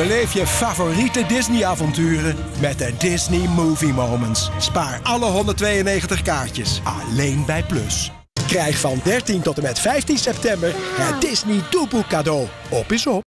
Beleef je favoriete Disney-avonturen met de Disney Movie Moments. Spaar alle 192 kaartjes alleen bij Plus. Krijg van 13 tot en met 15 september het Disney Doelboek cadeau. Op is op.